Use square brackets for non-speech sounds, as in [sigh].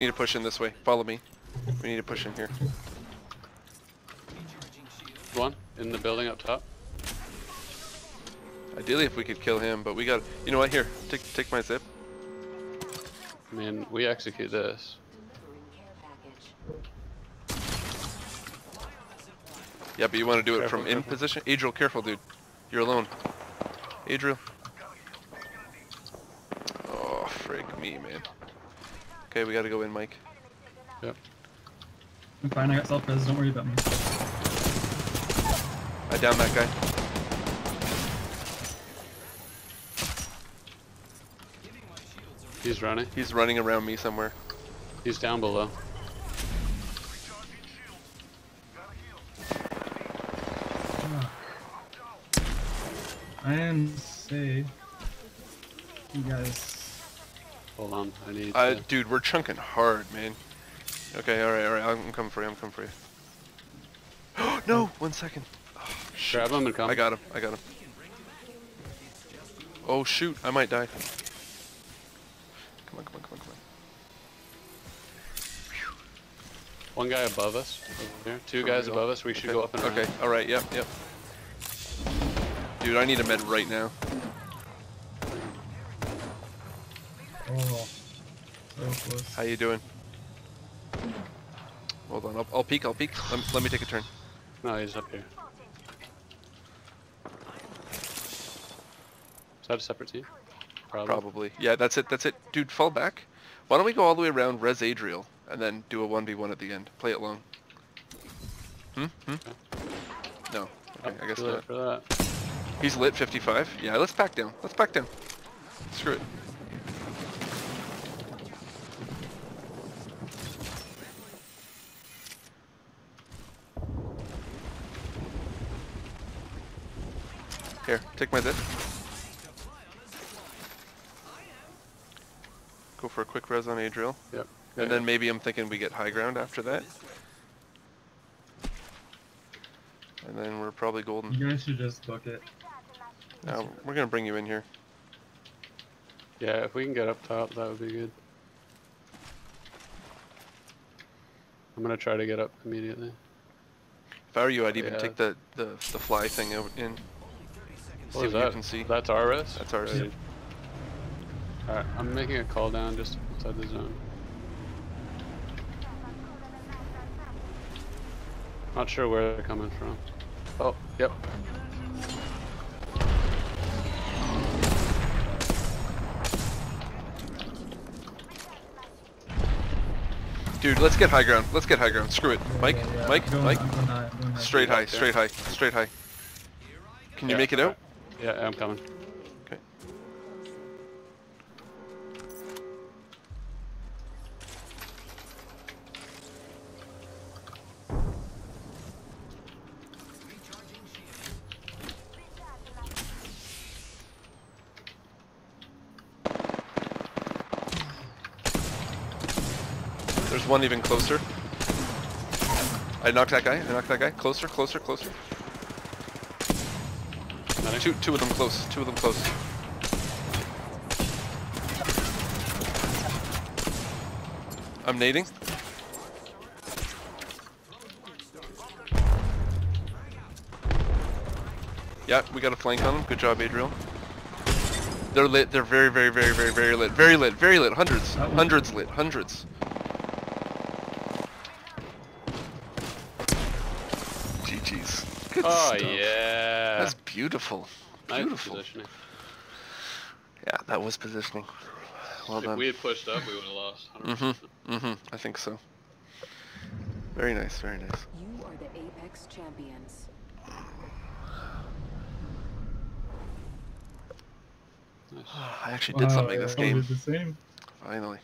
need to push in this way. Follow me. We need to push in here. One in the building up top. Ideally, if we could kill him, but we got. You know what? Here, take take my zip. I mean, we execute this. Yeah, but you want to do it Careful, from in position. Adriel, careful, dude. You're alone. Adriel. Oh, frig me, man. Okay, we gotta go in, Mike. Yep. I'm fine, I got self res, don't worry about me. I down that guy. He's running. He's running around me somewhere. He's down below. Ah. I am safe. you guys Hold on, I need. Uh, to... dude, we're chunking hard, man. Okay, alright, alright, I'm coming for you, I'm coming for you. [gasps] no! One second. Oh. Grab him and come. I got him, I got him. Oh shoot, I might die. Come on, come on, come on, come on. One guy above us. Over here. Two guys middle. above us. We should go up and. Okay, alright, yep, yep. Dude, I need a med right now. Oh so close. How you doing? Hold on, I'll, I'll peek, I'll peek. Let, me- let me take a turn. No, he's up here. Is that a separate team? Probably. Probably. Yeah, that's it, that's it. Dude, fall back. Why don't we go all the way around Res Adriel and then do a 1v1 at the end? Play it long. Hmm? Hmm? No. Okay, I guess Too late not. for that. He's lit 55. Yeah, let's back down. Let's back down. Screw it. Here, take my zip. Go for a quick res on Adriel. Yep. And then maybe I'm thinking we get high ground after that. And then we're probably golden. You guys should just book it. No, we're gonna bring you in here. Yeah, if we can get up top, that would be good. I'm gonna try to get up immediately. If I were you, I'd even Yeah. take the, the, the fly thing out in. See What is what that? you can see. That's our res? That's ours. Ready. Alright, I'm making a call down just outside the zone. Not sure where they're coming from. Oh, yep. Dude, let's get high ground. Let's get high ground. Screw it. Yeah, Mike, yeah, yeah. Mike, Mike. I'm going high, I'm going high. Straight high, straight high, straight high. Can you make it out? Yeah, I'm coming. Okay. There's one even closer. I knocked that guy. I knocked that guy. Closer, closer, closer. Two, two of them close. Two of them close. I'm nading. Yeah, we got a flank on them. Good job, Adriel. They're lit. They're very, very, very, very, very lit. Very lit. Very lit. Hundreds. Hundreds lit. Hundreds. Good Oh stuff. yeah. That's beautiful. nice Beautiful. positioning. Yeah, that was positioning. Well if done. we had pushed up, we would have lost. 100%. Mm-hmm. Mm-hmm. I think so. Very nice. Very nice. You are the Apex champions. Nice. [sighs] I actually did something Wow, this game. the same. Finally.